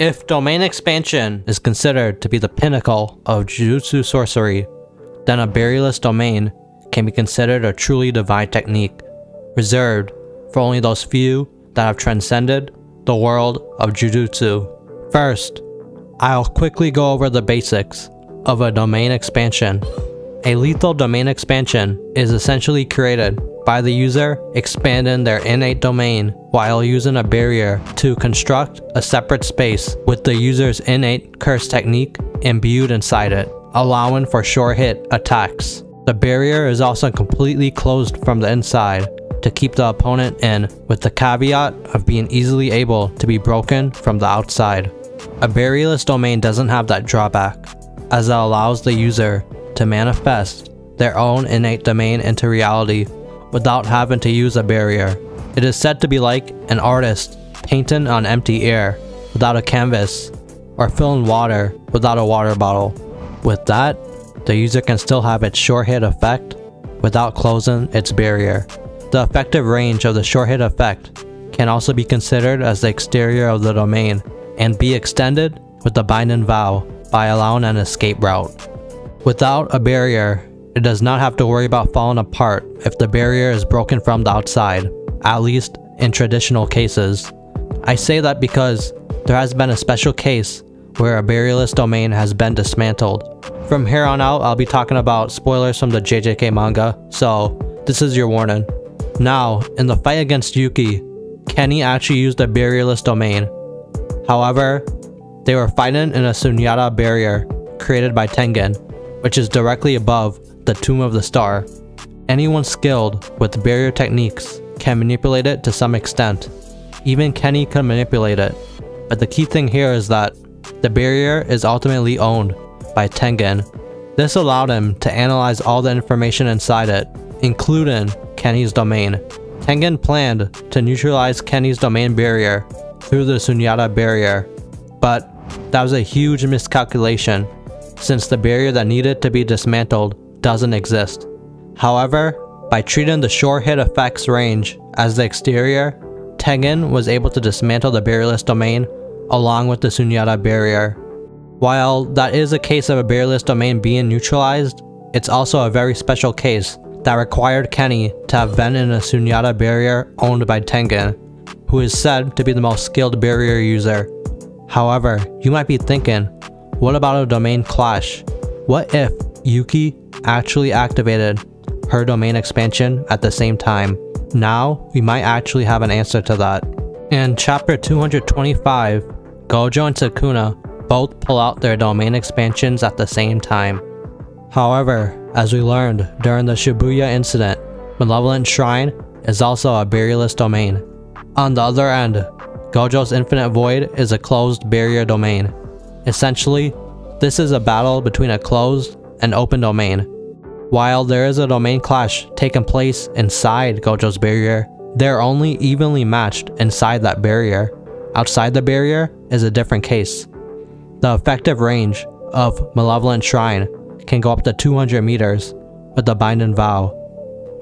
If domain expansion is considered to be the pinnacle of Jujutsu sorcery, then a barrierless domain can be considered a truly divine technique, reserved for only those few that have transcended the world of Jujutsu. First, I'll quickly go over the basics of a domain expansion. A lethal domain expansion is essentially created by the user expanding their innate domain while using a barrier to construct a separate space with the user's innate curse technique imbued inside it, allowing for short hit attacks. The barrier is also completely closed from the inside to keep the opponent in with the caveat of being easily able to be broken from the outside. A barrierless domain doesn't have that drawback, as it allows the user to manifest their own innate domain into reality without having to use a barrier. It is said to be like an artist painting on empty air without a canvas or filling water without a water bottle. With that, the user can still have its short hit effect without closing its barrier. The effective range of the short hit effect can also be considered as the exterior of the domain and be extended with the bind and vow by allowing an escape route. Without a barrier, it does not have to worry about falling apart if the barrier is broken from the outside, at least in traditional cases. I say that because there has been a special case where a barrierless domain has been dismantled. From here on out, I'll be talking about spoilers from the JJK manga, so this is your warning. Now, in the fight against Yuki, Kenny actually used a barrierless domain. However, they were fighting in a Sunyata barrier created by Tengen, which is directly above the Tomb of the Star. Anyone skilled with barrier techniques can manipulate it to some extent. Even Kenny can manipulate it. But the key thing here is that the barrier is ultimately owned by Tengen. This allowed him to analyze all the information inside it, including Kenny's domain. Tengen planned to neutralize Kenny's domain barrier through the Sunyata barrier, but that was a huge miscalculation since the barrier that needed to be dismantled doesn't exist. However, by treating the short hit effects range as the exterior, Tengen was able to dismantle the barrierless domain along with the Sunyata barrier. While that is a case of a barrierless domain being neutralized, it's also a very special case that required Kenny to have been in a Sunyata barrier owned by Tengen, who is said to be the most skilled barrier user. However, you might be thinking, what about a domain clash? What if Yuki actually activated her domain expansion at the same time. Now, we might actually have an answer to that. In chapter 225, Gojo and Sukuna both pull out their domain expansions at the same time. However, as we learned during the Shibuya incident, Malevolent Shrine is also a barrierless domain. On the other end, Gojo's Infinite Void is a closed barrier domain. Essentially, this is a battle between a closed and open domain. While there is a domain clash taking place inside Gojo's barrier, they're only evenly matched inside that barrier. Outside the barrier is a different case. The effective range of Malevolent Shrine can go up to 200 meters with the Bind and Vow.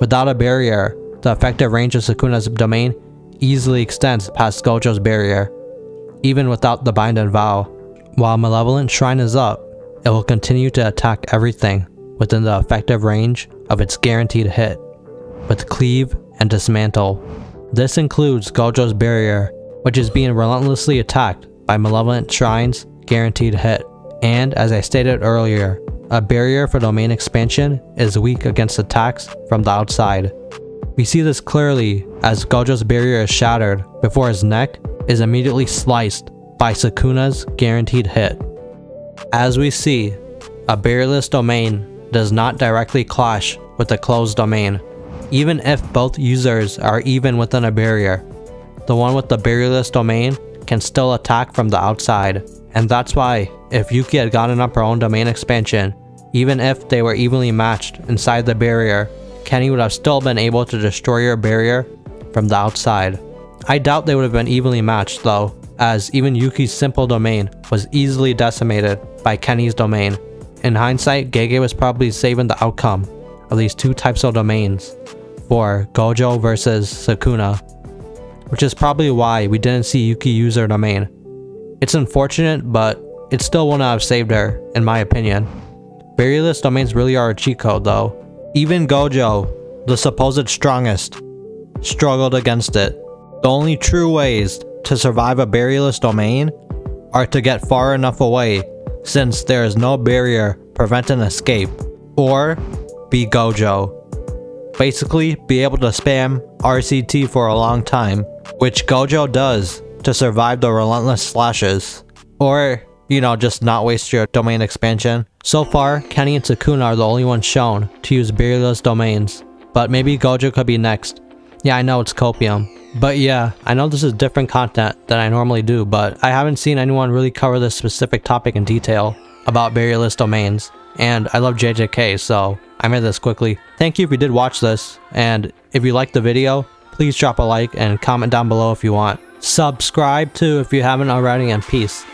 Without a barrier, the effective range of Sukuna's domain easily extends past Gojo's barrier, even without the Bind and Vow. While Malevolent Shrine is up, it will continue to attack everything within the effective range of its guaranteed hit, with cleave and dismantle. This includes Gojo's barrier, which is being relentlessly attacked by Malevolent Shrine's guaranteed hit. And as I stated earlier, a barrier for domain expansion is weak against attacks from the outside. We see this clearly as Gojo's barrier is shattered before his neck is immediately sliced by Sukuna's guaranteed hit. As we see, a barrierless domain does not directly clash with a closed domain, even if both users are even within a barrier. The one with the barrierless domain can still attack from the outside, and that's why if Yuki had gotten up her own domain expansion, even if they were evenly matched inside the barrier, Kenny would have still been able to destroy your barrier from the outside. I doubt they would have been evenly matched though, as even Yuki's simple domain was easily decimated by Kenny's domain. In hindsight, Gege was probably saving the outcome of these two types of domains for Gojo versus Sukuna, which is probably why we didn't see Yuki use her domain. It's unfortunate, but it still wouldn't have saved her, in my opinion. Barrierless domains really are a cheat code though. Even Gojo, the supposed strongest, struggled against it. The only true ways to survive a barrierless domain are to get far enough away since there is no barrier preventing escape, or be Gojo. Basically, be able to spam RCT for a long time, which Gojo does to survive the relentless slashes. Or, you know, just not waste your domain expansion. So far, Kenny and Sukuna are the only ones shown to use barrierless domains, but maybe Gojo could be next. Yeah, I know it's Copium. But yeah, I know this is different content than I normally do, but I haven't seen anyone really cover this specific topic in detail about barrierless domains. And I love JJK, so I made this quickly. Thank you if you did watch this, and if you liked the video, please drop a like and comment down below if you want. Subscribe too if you haven't already, and peace.